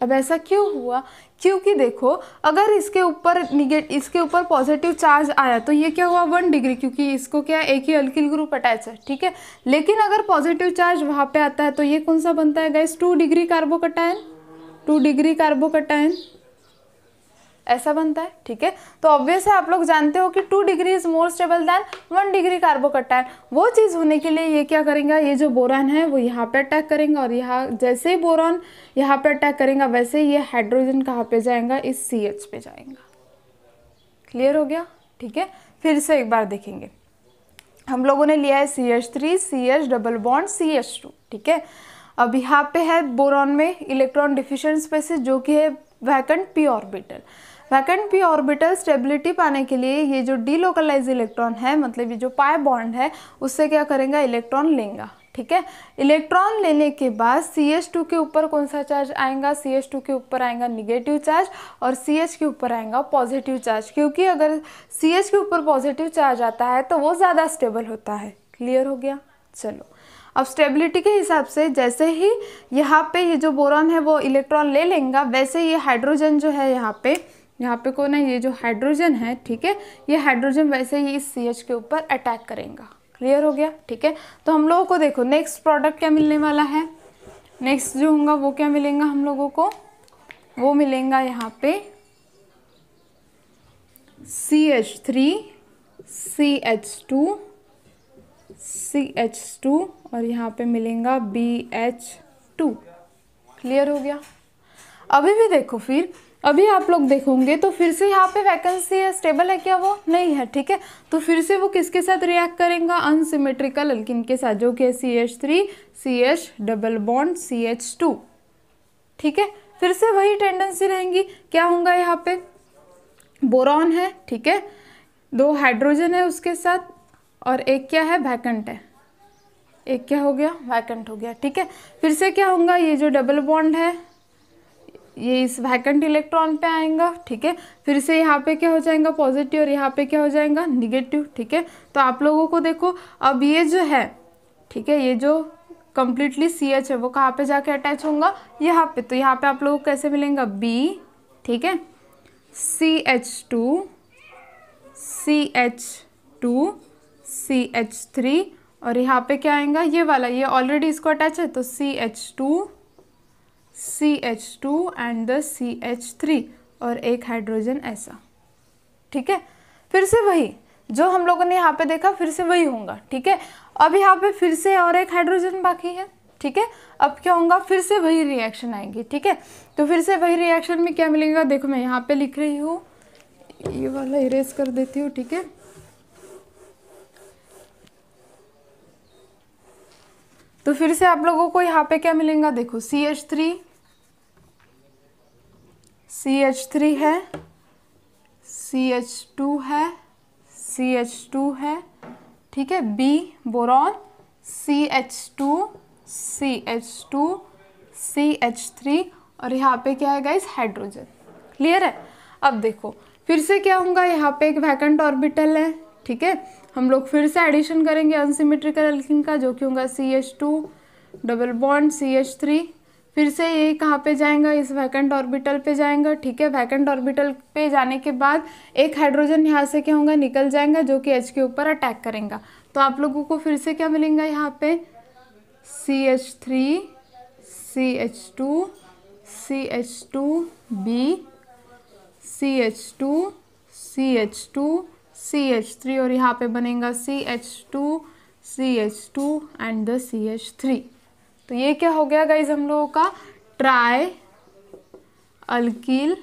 अब ऐसा क्यों हुआ? क्योंकि देखो, अगर इसके ऊपर निगेट इसके ऊपर पॉजिटिव चार्ज आया तो ये क्या हुआ? वन डिग्री क्योंकि इसको क्या एक ही अल्किल ग्रुप अटैच है, ठीक है? लेकिन अगर पॉजिटिव चार्ज वहाँ पे आता है तो ये कौन सा बनता है guys two degree carbocation two degree carbocation ऐसा बनता है, ठीक है? तो ऑब्वियस है आप लोग जानते हो कि two degree is more stable than one degree carbocation वो चीज़ होने के लिए ये क्या करेंगे? ये जो बोरान है, वो यहाँ पे अटैक करेंगे और यहाँ जैसे ही बोरान यहाँ पे अटैक करेंगे, वैसे ही ये हाइड्रोजन कहाँ पे जाएगा? इस सी एच पे जाएगा। क्लियर हो गया? ठीक है? फिर से एक बार देखेंगे। हम लोगों ने लिया है C H three C H double bond C H two ठीक है? अब यहाँ पे है बोरॉन में इलेक्ट्रॉन डिफिशियंट स्पेसिस जो कि है vacant p orbital vacant p orbital stability पाने के लिए ये जो डीलोकलाइज इलेक्ट्रॉन है मतलब ये जो पाए बॉन्ड है, उससे क्या करेंगे? इलेक्ट्रॉन लेंगे, ठीक है? इलेक्ट्रॉन लेने के बाद सी एच टू के ऊपर कौन सा चार्ज आएगा? सी एच टू के ऊपर आएगा निगेटिव चार्ज और सी एच के ऊपर आएगा पॉजिटिव चार्ज क्योंकि अगर सी एच के ऊपर पॉजिटिव चार्ज आता है तो वो ज़्यादा स्टेबल होता है। क्लियर हो गया? चलो। अब स्टेबिलिटी के हिसाब से जैसे ही यहाँ पे ये जो बोरॉन है, वो इलेक्ट्रॉन ले लेंगे, वैसे ये हाइड्रोजन जो है यहाँ पे यहाँ पे कौन है? ये जो हाइड्रोजन है, ठीक है? ये हाइड्रोजन वैसे ही इस सी एच के ऊपर अटैक करेगा। क्लियर हो गया? ठीक है? तो हम लोगों को देखो नेक्स्ट प्रोडक्ट क्या मिलने वाला है? नेक्स्ट जो होगा, वो क्या मिलेगा हम लोगों को? वो मिलेगा यहाँ पे C H three C H two C H two और यहाँ पे मिलेगा बी एच टू क्लियर हो गया? अभी भी देखो फिर अभी आप लोग देखोगे तो फिर से यहाँ पे वैकेंसी है स्टेबल है क्या वो? नहीं है, ठीक है? तो फिर से वो किसके साथ रिएक्ट करेगा? अनसिमेट्रिकल अल्किन के साथ, जो कि है C H three C H double bond C H two ठीक है? फिर से वही टेंडेंसी रहेंगी। क्या होगा यहाँ पे? बोरॉन है, ठीक है? दो हाइड्रोजन है उसके साथ, और एक क्या है? वैकेंट है। एक क्या हो गया? वैकेंट हो गया, ठीक है? फिर से क्या होगा? ये जो डबल बॉन्ड है ये इस वैकेंट इलेक्ट्रॉन पे आएगा, ठीक है? फिर से यहाँ पे क्या हो जाएगा? पॉजिटिव और यहाँ पे क्या हो जाएगा? निगेटिव ठीक है? तो आप लोगों को देखो, अब ये जो है, ठीक है, ये जो कम्प्लीटली सी एच है, वो कहाँ पे जाके अटैच होगा? यहाँ पे। तो यहाँ पे आप लोगों को कैसे मिलेगा? बी ठीक है? C H two C H two C H three और यहाँ पे क्या आएगा? ये वाला, ये ऑलरेडी इसको अटैच है तो C H two C H two and the C H three और एक हाइड्रोजन ऐसा। ठीक है? फिर से वही, जो हम लोगों ने यहाँ पे देखा, फिर से वही होगा, ठीक है? अब यहाँ पे फिर से और एक हाइड्रोजन बाकी है, ठीक है? अब क्या होगा? फिर से वही रिएक्शन आएँगी, ठीक है? तो फिर से वही रिएक्शन में क्या मिलेगा? देखो, मैं यहाँ पे लिख रही हूँ। ये वाला इरेज कर देती हूँ, ठीक है? तो फिर से आप लोगों को यहाँ पे क्या मिलेगा? देखो C H three C H three है सी एच टू है सी एच टू है, ठीक है? B boron C H two C H two C H three और यहाँ पे क्या है गाइस हाइड्रोजन क्लियर है? अब देखो, फिर से क्या होगा? यहाँ पे एक वैकेंट ऑर्बिटल है, ठीक है? हम लोग फिर से एडिशन करेंगे अनसिमेट्रिकल अल्किन का, जो कि होगा C H two double bond C H three फिर से ये कहाँ पे जाएगा? इस वैकेंट ऑर्बिटल पे जाएगा, ठीक है? वैकेंट ऑर्बिटल पे जाने के बाद एक हाइड्रोजन यहाँ से क्या होगा? निकल जाएगा, जो कि एच के ऊपर अटैक करेगा। तो आप लोगों को फिर से क्या मिलेगा यहाँ पे? C H three C H two C H two B C H two C H two C H three और यहाँ पे बनेगा C H two C H two and the C H three तो ये क्या हो गया गाइज़ हम लोगों का ट्राई अल्किल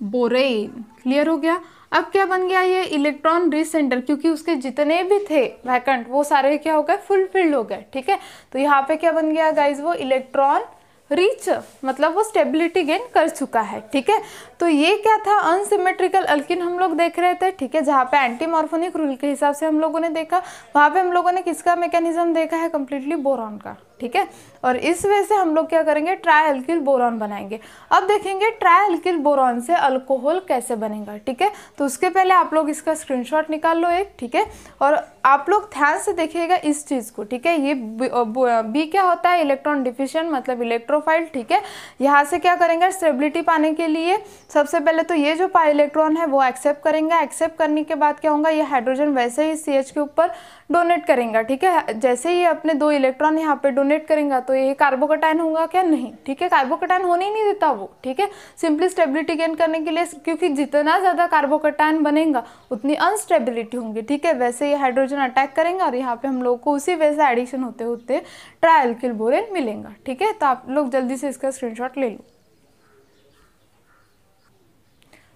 बोरेन क्लियर हो गया? अब क्या बन गया ये इलेक्ट्रॉन रिसेंटर क्योंकि उसके जितने भी थे वैकंट वो सारे क्या हो गए? फुलफिल्ड हो गए, ठीक है? तो यहाँ पे क्या बन गया गाइज़ वो इलेक्ट्रॉन रीच मतलब वो स्टेबिलिटी गेन कर चुका है, ठीक है? तो ये क्या था? अनसिमेट्रिकल अल्किन हम लोग देख रहे थे, ठीक है? जहाँ पे एंटी मॉर्फोनिक रूल के हिसाब से हम लोगों ने देखा, वहाँ पे हम लोगों ने किसका मैकेनिज्म देखा है? कम्प्लीटली बोरॉन का। ठीक है? और इस वजह से हम लोग क्या करेंगे? ट्राई अल्किल बोरॉन बनाएँगे। अब देखेंगे ट्राई अल्किल बोरॉन से अल्कोहल कैसे बनेगा, ठीक है? तो उसके पहले आप लोग इसका स्क्रीनशॉट निकाल लो एक, ठीक है? और आप लोग ध्यान से देखिएगा इस चीज़ को, ठीक है? ये बी क्या होता है? इलेक्ट्रॉन डिफिशियन मतलब इलेक्ट्रोफाइल ठीक है? यहाँ से क्या करेंगे? स्टेबिलिटी पाने के लिए सबसे पहले तो ये जो पाई इलेक्ट्रॉन है वो एक्सेप्ट करेंगे। एक्सेप्ट करने के बाद क्या होगा? ये हाइड्रोजन वैसे ही CH के ऊपर डोनेट करेंगे, ठीक है? जैसे ही अपने दो इलेक्ट्रॉन यहाँ पे डोनेट करेंगे तो ये कार्बोकटाइन होगा क्या? नहीं, ठीक है? कार्बोकटाइन होने ही नहीं देता वो, ठीक है? सिंपली स्टेबिलिटी गेन करने के लिए, क्योंकि जितना ज़्यादा कार्बोकटाइन बनेगा, उतनी अनस्टेबिलिटी होंगी, ठीक है? वैसे ही हाइड्रोजन अटैक करेंगे और यहाँ पे हम लोग को उसी वैसे एडिशन होते होते ट्रायल बोरेन मिलेंगे, ठीक है? तो आप लोग जल्दी से इसका स्क्रीनशॉट ले लो।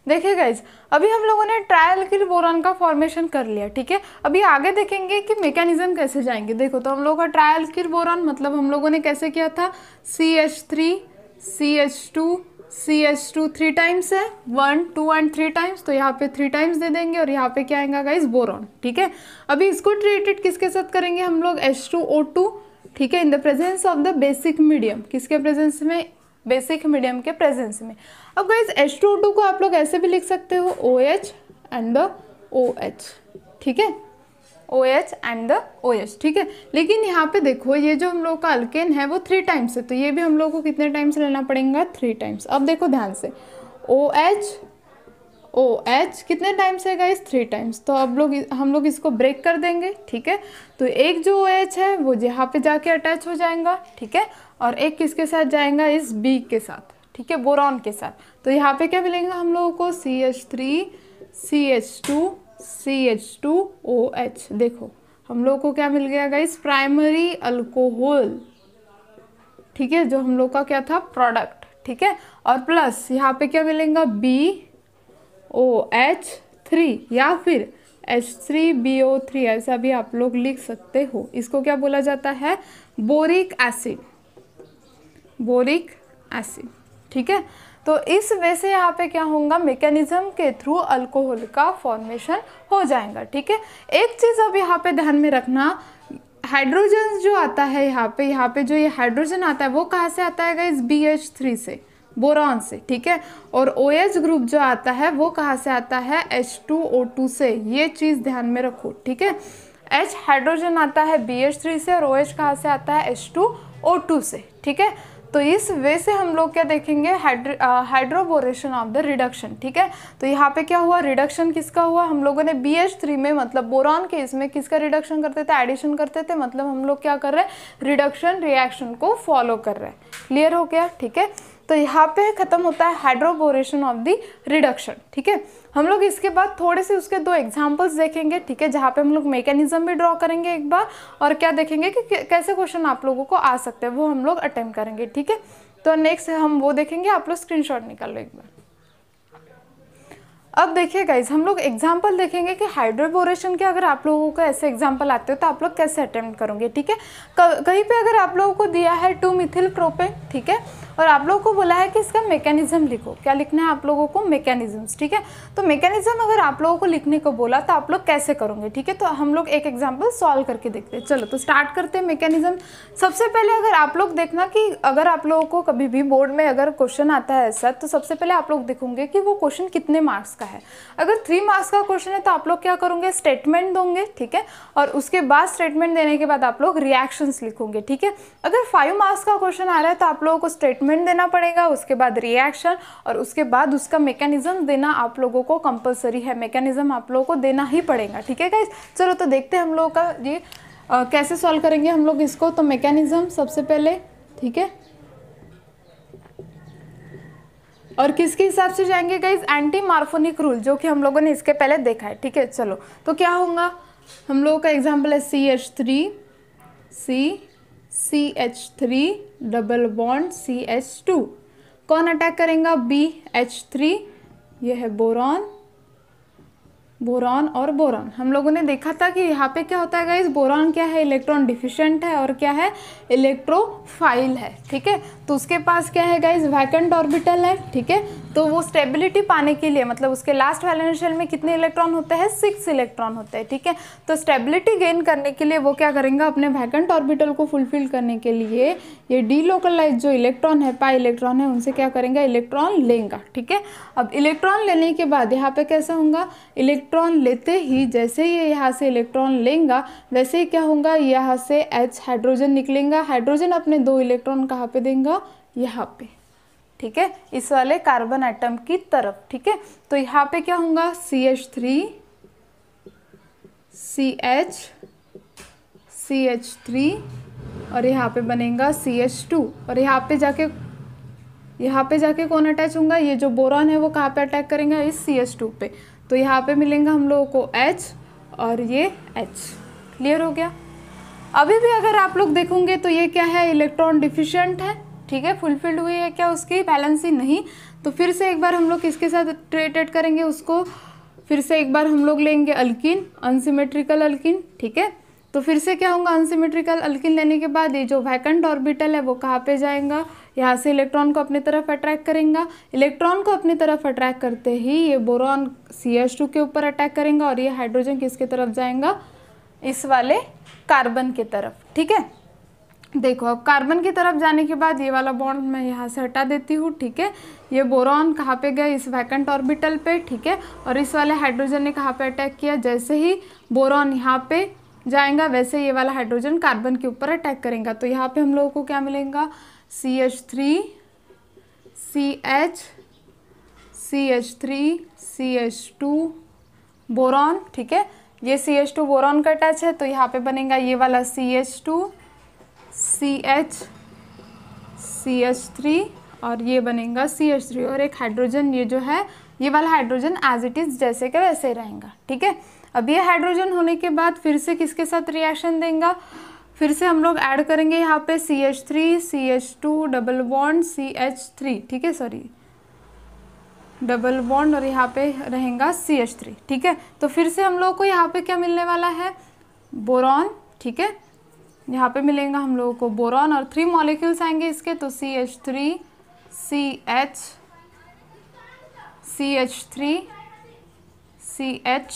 देखिए गाइज़ अभी हम लोगों ने ट्रायल की बोरान का फॉर्मेशन कर लिया, ठीक है? अभी आगे देखेंगे कि मैकेनिज्म कैसे जाएँगे। देखो तो हम लोगों का ट्रायल की बोरान मतलब हम लोगों ने कैसे किया था? C H three C H two C H two three times है one two and three times तो यहाँ पे थ्री टाइम्स दे देंगे और यहाँ पे क्या आएगा गाइज़ बोरॉन ठीक है? अभी इसको ट्रीटेड किसके साथ करेंगे हम लोग? एच टू ओ टू ठीक है? In the presence of the basic medium किसके प्रेजेंस में? बेसिक मीडियम के प्रेजेंस में। अब गाइज़ एच टू टू को आप लोग ऐसे भी लिख सकते हो O H and the O H ठीक है? O H and the O H ठीक है? लेकिन यहाँ पे देखो, ये जो हम लोग का अल्केन है, वो थ्री टाइम्स है तो ये भी हम लोग को कितने टाइम्स लेना पड़ेगा? थ्री टाइम्स अब देखो ध्यान से। ओ एच ओ एच कितने टाइम्स है गाइस थ्री टाइम्स तो अब लोग हम लोग इसको ब्रेक कर देंगे, ठीक है? तो एक जो ओ एच है, वो यहाँ पे जाके अटैच हो जाएगा, ठीक है? और एक किसके साथ जाएगा? इस बी के साथ, ठीक है? बोरॉन के साथ। तो यहाँ पे क्या मिलेगा हम लोगों को? C H three C H two C H two O H देखो, हम लोग को क्या मिल गया गाइस प्राइमरी अल्कोहल ठीक है? जो हम लोग का क्या था? प्रोडक्ट ठीक है? और प्लस यहाँ पे क्या मिलेगा? बी ओ एच थ्री या फिर H three B O three ऐसा भी आप लोग लिख सकते हो। इसको क्या बोला जाता है? बोरिक एसिड बोरिक एसिड, ठीक है? तो इस वे से यहाँ पे क्या होगा मैकेनिज्म के थ्रू अल्कोहल का फॉर्मेशन हो जाएगा, ठीक है? एक चीज़ अब यहाँ पे ध्यान में रखना हाइड्रोजन जो आता है यहाँ पे यहाँ पे जो ये हाइड्रोजन आता है, वो कहाँ से आता है इस बी एच थ्री से बोरॉन से, ठीक है? और ओ OH ग्रुप जो आता है, वो कहाँ से आता है? एच टू ओ टू से, ये चीज़ ध्यान में रखो, ठीक है? एच हाइड्रोजन आता है बी एच थ्री से और ओ OH कहाँ से आता है? एच टू ओ टू से, ठीक है? तो इस वे से हम लोग क्या देखेंगे? हाइड्रोबोरेशन ऑफ़ द रिडक्शन, ठीक है? तो यहाँ पे क्या हुआ? रिडक्शन किसका हुआ? हम लोगों ने बी एच थ्री में मतलब बोरॉन के इसमें किसका रिडक्शन करते थे? एडिशन करते थे। मतलब हम लोग क्या कर रहे हैं? रिडक्शन, रिएक्शन को फॉलो कर रहे हैं। क्लियर हो गया? ठीक है? तो यहाँ पे खत्म होता है हाइड्रोबोरेशन ऑफ़ द रिडक्शन ठीक है? हम लोग इसके बाद थोड़े से उसके दो एग्जाम्पल्स देखेंगे, ठीक है? जहाँ पे हम लोग मेकेनिज्म भी ड्रॉ करेंगे एक बार, और क्या देखेंगे कि कैसे क्वेश्चन आप लोगों को आ सकते हैं, वो हम लोग अटेम्प्ट करेंगे, ठीक है? तो नेक्स्ट हम वो देखेंगे, आप लोग स्क्रीन निकाल लो एक बार। अब देखिए गाइज़ हम लोग एग्ज़ाम्पल देखेंगे कि हाइड्रोबोरेशन के अगर आप लोगों को ऐसे एग्ज़ाम्पल आते हो तो आप लोग कैसे अटेम्प्ट करोगे, ठीक है? कहीं पे अगर आप लोगों को दिया है टू मिथिल प्रोपेन ठीक है? और आप लोगों को बोला है कि इसका मैकेनिज्म लिखो। क्या लिखना है आप लोगों को? मैकेनिज्म्स ठीक है? तो मैकेनिज्म अगर आप लोगों को लिखने को बोला तो आप लोग कैसे करोगे, ठीक है? तो हम लोग एक एग्ज़ाम्पल सॉल्व करके देखते हैं। चलो तो स्टार्ट करते हैं मैकेनिज्म सबसे पहले अगर आप लोग देखना कि अगर आप लोगों को कभी भी बोर्ड में अगर क्वेश्चन आता है ऐसा तो सबसे पहले आप लोग देखोगे कि वो क्वेश्चन कितने मार्क्स का है। अगर थ्री मार्क्स का क्वेश्चन है तो आप लोग क्या करोगे? स्टेटमेंट दोगे, ठीक है? और उसके बाद स्टेटमेंट देने के बाद आप लोग रिएक्शंस लिखोगे, ठीक है? अगर फाइव मार्क्स का क्वेश्चन आ रहा है तो आप लोगों को स्टेटमेंट स्टेटमेंट देना पड़ेगा उसके बाद रिएक्शन और उसके बाद उसका मैकेनिज्म देना आप लोगों को कंपलसरी है। मैकेनिज्म आप लोगों को देना ही पड़ेगा ठीक है गाइज़ चलो तो देखते हैं हम लोगों का ये आ, कैसे सॉल्व करेंगे हम लोग इसको। तो मैकेनिज्म सबसे पहले ठीक है? और किसके हिसाब से जाएँगे गाइज़ एंटी मार्फोनिक रूल जो कि हम लोगों ने इसके पहले देखा है ठीक है? चलो तो क्या होगा? हम लोगों का एग्ज़ाम्पल है C H three C C H three double bond C H two कौन अटैक करेगा? बी एच थ्री यह है बोरॉन बोरॉन और बोरॉन हम लोगों ने देखा था कि यहाँ पे क्या होता है गाइज़ बोरॉन क्या है? इलेक्ट्रॉन डिफिशेंट है और क्या है? इलेक्ट्रोफाइल है, ठीक है? तो उसके पास क्या है गाइज़ वैकेंट ऑर्बिटल है, ठीक है? तो वो स्टेबिलिटी पाने के लिए मतलब उसके लास्ट वैलेंस शेल में कितने इलेक्ट्रॉन होते हैं? सिक्स इलेक्ट्रॉन होते हैं, ठीक है? तो स्टेबिलिटी गेन करने के लिए वो क्या करेंगे अपने वैकेंट ऑर्बिटल को फुलफिल करने के लिए ये डी लोकलाइज जो इलेक्ट्रॉन है पाई इलेक्ट्रॉन है, उनसे क्या करेंगे? इलेक्ट्रॉन लेंगा, ठीक है? अब इलेक्ट्रॉन लेने के बाद यहाँ पे कैसा होगा? इलेक्ट्रॉन लेते ही जैसे ही यहाँ से इलेक्ट्रॉन लेंगा, वैसे ही क्या होगा? यहाँ से एच हाइड्रोजन निकलेगा। हाइड्रोजन अपने दो इलेक्ट्रॉन कहाँ पे देंगे? यहाँ पे, ठीक है? इस वाले कार्बन एटम की तरफ़, ठीक है? तो यहाँ पे क्या होगा? C H three C H C H three और यहाँ पे बनेगा सी एच टू और यहाँ पे जाके, यहाँ पे जाके कौन अटैच होगा? ये जो बोरॉन है वो कहाँ पे अटैक करेंगे? इस सी एच टू पे। तो यहाँ पे मिलेंगे हम लोगों को एच और ये एच क्लियर हो गया? अभी भी अगर आप लोग देखोगे तो ये क्या है? इलेक्ट्रॉन डिफिशियंट है। ठीक है फुलफिल्ड हुई है क्या उसकी? बैलेंसी नहीं। तो फिर से एक बार हम लोग किसके साथ ट्रेटेड करेंगे उसको? फिर से एक बार हम लोग लेंगे अल्किन अनसीमेट्रिकल अल्किन ठीक है? तो फिर से क्या होगा? अनसीमेट्रिकल अल्किन लेने के बाद ये जो वैकेंट ऑर्बिटल है वो कहाँ पे जाएगा? यहाँ से इलेक्ट्रॉन को अपनी तरफ़ अट्रैक्ट करेगा। इलेक्ट्रॉन को अपनी तरफ़ अट्रैक्ट करते ही ये बोरॉन सी एच टू के ऊपर अटैक करेंगे और ये हाइड्रोजन किसके तरफ़ जाएगा? इस वाले कार्बन के तरफ़, ठीक है? देखो, अब कार्बन की तरफ़ जाने के बाद ये वाला बॉन्ड मैं यहाँ से हटा देती हूँ, ठीक है? ये बोरॉन कहाँ पे गया? इस वैकेंट ऑर्बिटल पे, ठीक है? और इस वाले हाइड्रोजन ने कहाँ पे अटैक किया? जैसे ही बोरॉन यहाँ पे जाएगा, वैसे ये वाला हाइड्रोजन कार्बन के ऊपर अटैक करेगा। तो यहाँ पे हम लोगों को क्या मिलेगा? C H three C H C H three C H two boron ठीक है? ये सी एच टू बोरॉन का अटैच है तो यहाँ पे बनेगा ये वाला C H two C H C H three और ये बनेगा सी एच थ्री और एक हाइड्रोजन ये जो है, ये वाला हाइड्रोजन एज इट इज़ जैसे का वैसे रहेगा, ठीक है? अब ये हाइड्रोजन होने के बाद फिर से किसके साथ रिएक्शन देंगे? फिर से हम लोग ऐड करेंगे यहाँ पे C H three C H two double bond C H three ठीक है? सॉरी डबल बॉन्ड और यहाँ पे रहेगा सी एच थ्री ठीक है? तो फिर से हम लोग को यहाँ पे क्या मिलने वाला है? बोरॉन ठीक है? यहाँ पे मिलेगा हम लोगों को बोरॉन और थ्री मॉलिक्यूल्स आएँगे इसके तो C H three C H C H three C H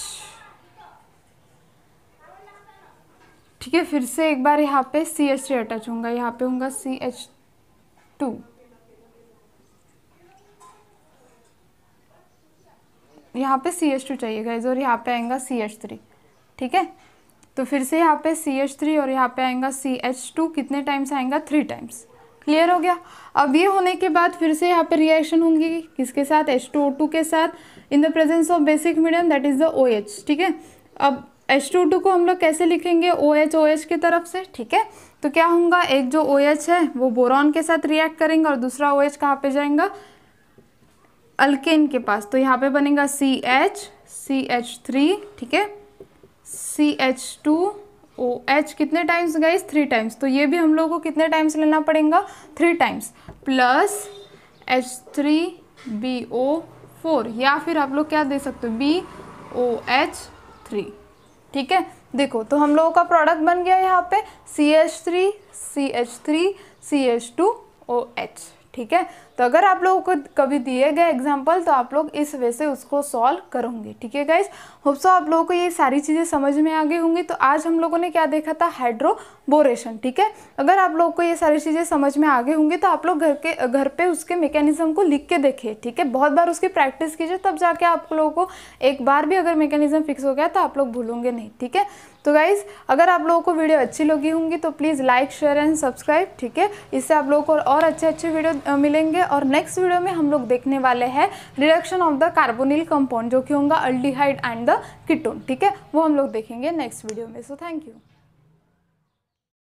ठीक है, फिर से एक बार यहाँ पे सी एच थ्री अटैच होगा यहाँ पे होगा सी एच टू यहाँ पे सी एच टू चाहिए गाइज़ और यहाँ पे आएगा सी एच थ्री ठीक है? तो फिर से यहाँ पे सी एच थ्री और यहाँ पे आएगा सी एच टू कितने टाइम्स आएगा? थ्री टाइम्स क्लियर हो गया? अब ये होने के बाद फिर से यहाँ पे रिएक्शन होंगी किसके साथ? एच टू ओ टू के साथ. In the presence of basic medium that is the O H ठीक है? अब एच टू टू को हम लोग कैसे लिखेंगे? ओ एच ओ एच की तरफ़ से, ठीक है? तो क्या होगा? एक जो ओ एच है, वो बोरॉन के साथ रिएक्ट करेंगे और दूसरा ओ एच कहाँ पे जाएगा? अल्केन के पास. तो यहाँ पे बनेगा C H C H three ठीक है? C H two O H कितने टाइम्स गाइस थ्री टाइम्स तो ये भी हम लोग को कितने टाइम्स लेना पड़ेगा? Three times plus H three B O four या फिर आप लोग क्या दे सकते हो? बी ओ एच थ्री ठीक है? देखो तो हम लोगों का प्रोडक्ट बन गया यहाँ पे C H three C H three C H two O H ठीक है? तो अगर आप लोगों को कभी दिए गए एग्ज़ाम्पल तो आप लोग इस वे से उसको सॉल्व करोगे। ठीक है गाइज़ होप्सो आप लोगों को ये सारी चीज़ें समझ में आ गई होंगी। तो आज हम लोगों ने क्या देखा था? हाइड्रोबोरेशन ठीक है? अगर आप लोगों को ये सारी चीज़ें समझ में आ गई होंगी तो आप लोग घर के, घर पे उसके मैकेनिज्म को लिख के देखिए, ठीक है? बहुत बार उसकी प्रैक्टिस कीजिए, तब जाके आप लोगों को एक बार भी अगर मैकेनिज्म फिक्स हो गया तो आप लोग भूलोगे नहीं, ठीक है? तो गाइज़ अगर आप लोगों को वीडियो अच्छी लगी होंगी तो please like share and subscribe ठीक है? इससे आप लोगों को और अच्छे अच्छे वीडियो मिलेंगे और नेक्स्ट वीडियो में हम लोग देखने वाले हैं reduction of the carbonyl compound जो कि होगा अल्डीहाइड एंड द किटोन ठीक है? वो हम लोग देखेंगे नेक्स्ट वीडियो में। So thank you